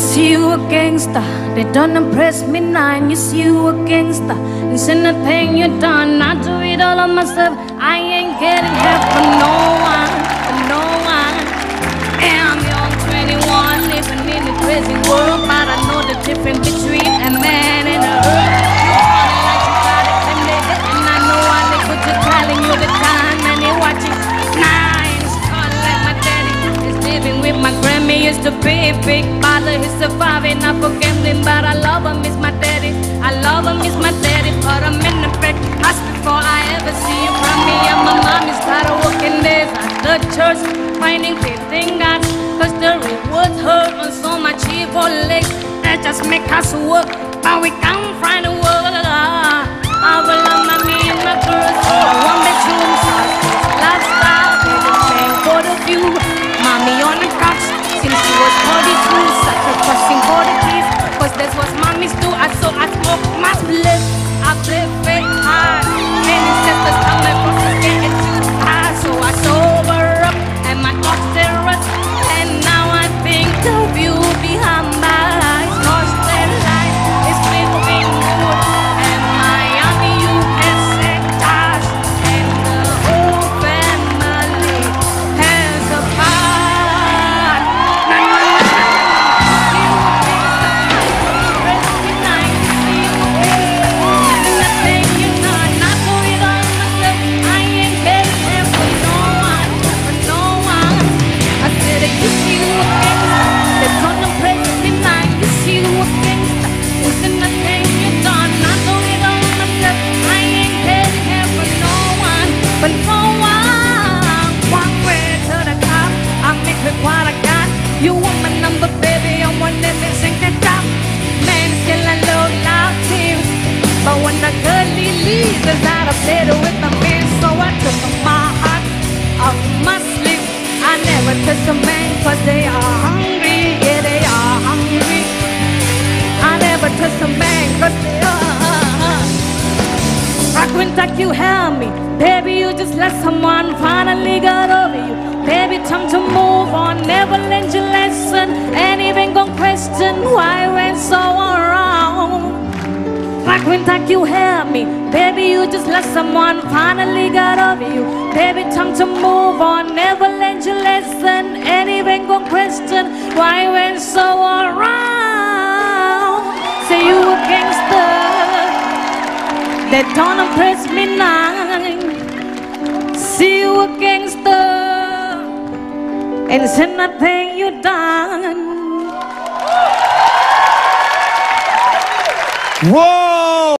a gangster. They don't impress me nine. Yes, you a gangster. It's in the thing you done. I do it all on myself. I ain't getting help from no one, from no one. And I'm young, 21, living in a crazy world, but I know the difference between a man and a earth. You you you you the time, and they watching. Nine, like my daddy living with my. Used to be big. I for gambling, but I love him, he's my daddy. I love him, he's my daddy. Put him in the back, before I ever see you from me. And my mom is tired of working days at the church, finding fifteen God. Cause the rewards hurt on so much evil legs that just make us work. But we can't find a word. I will number, baby? I want them to sing the top. Man, still I love loud tears. But when the girl leaves, there's not a better with my man. So I took my heart off my sleeve. I never touch a man cause they are hungry. Yeah, they are hungry. I never touch a man cause they are Rock when you held me. Baby, you just let someone finally got over you. Never learned your lesson. Ain't even gonna question why went so wrong. Rock when like you held me. Baby, you just let someone finally got over you. Baby, time to move on. Never learned your lesson. Ain't even gonna question why went so wrong. Say you a gangster that don't impress me none. See you a gangster, and it's nothing you done. Whoa!